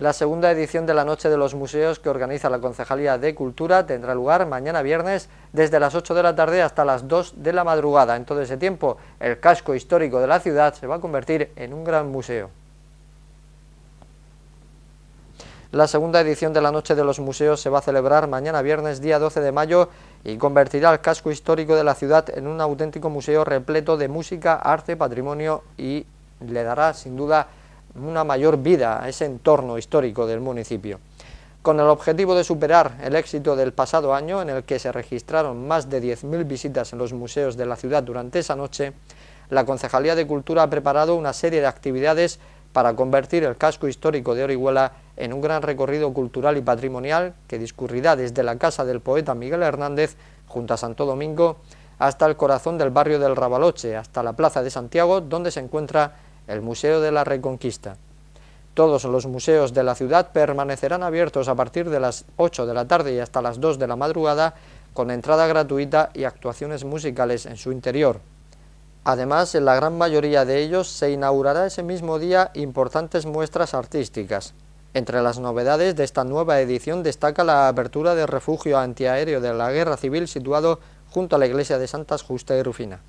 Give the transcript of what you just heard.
La segunda edición de la Noche de los Museos que organiza la Concejalía de Cultura tendrá lugar mañana viernes desde las 8 de la tarde hasta las 2 de la madrugada. En todo ese tiempo, el casco histórico de la ciudad se va a convertir en un gran museo. La segunda edición de la Noche de los Museos se va a celebrar mañana viernes día 12 de mayo y convertirá el casco histórico de la ciudad en un auténtico museo repleto de música, arte, patrimonio y le dará sin duda una mayor vida a ese entorno histórico del municipio. Con el objetivo de superar el éxito del pasado año, en el que se registraron más de 10.000 visitas en los museos de la ciudad durante esa noche, la Concejalía de Cultura ha preparado una serie de actividades para convertir el casco histórico de Orihuela en un gran recorrido cultural y patrimonial que discurrirá desde la casa del poeta Miguel Hernández, junto a Santo Domingo, hasta el corazón del barrio del Rabaloche, hasta la plaza de Santiago, donde se encuentra el Museo de la Reconquista. Todos los museos de la ciudad permanecerán abiertos a partir de las 8 de la tarde y hasta las 2 de la madrugada, con entrada gratuita y actuaciones musicales en su interior. Además, en la gran mayoría de ellos se inaugurará ese mismo día importantes muestras artísticas. Entre las novedades de esta nueva edición destaca la apertura del refugio antiaéreo de la Guerra Civil situado junto a la iglesia de Santas Justa y Rufina.